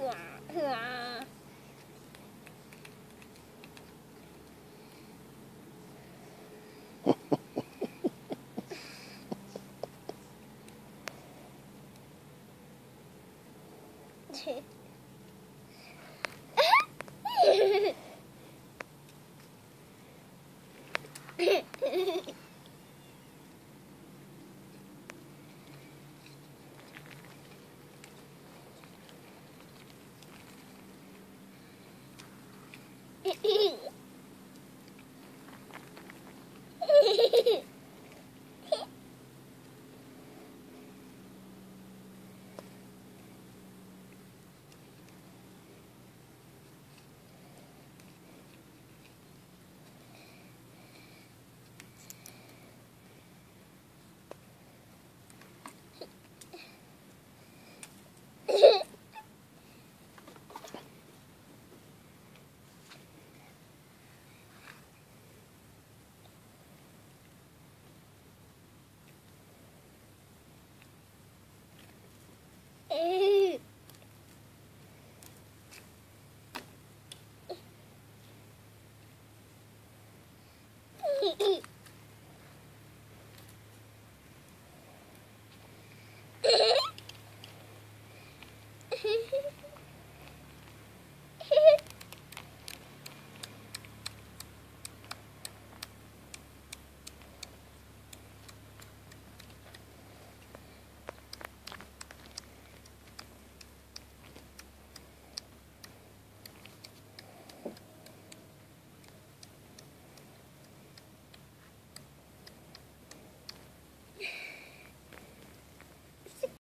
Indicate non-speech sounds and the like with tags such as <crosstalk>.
Hehehehe <laughs> <laughs>